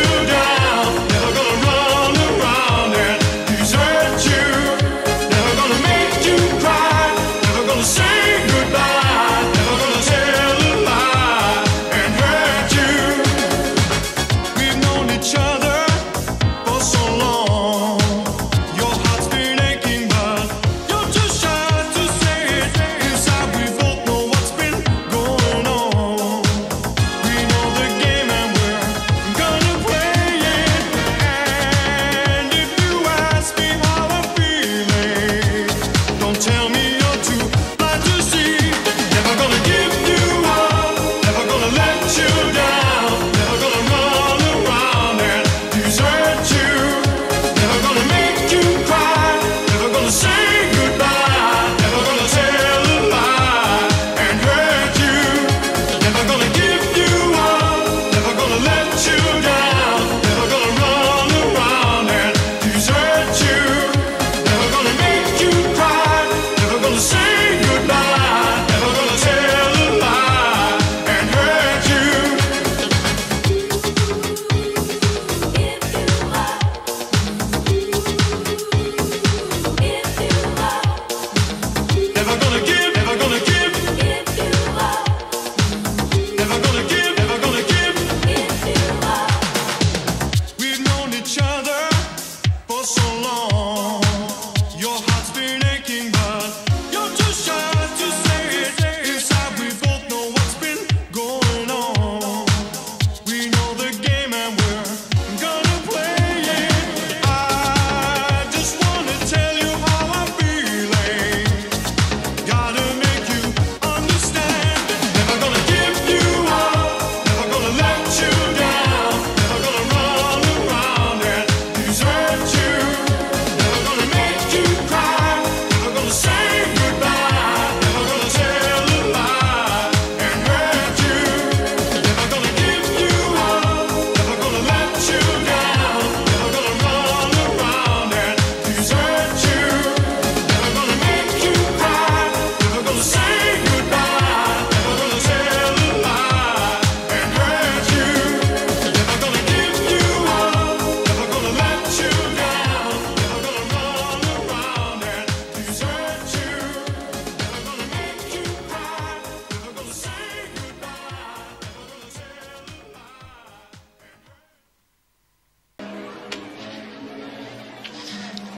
you do.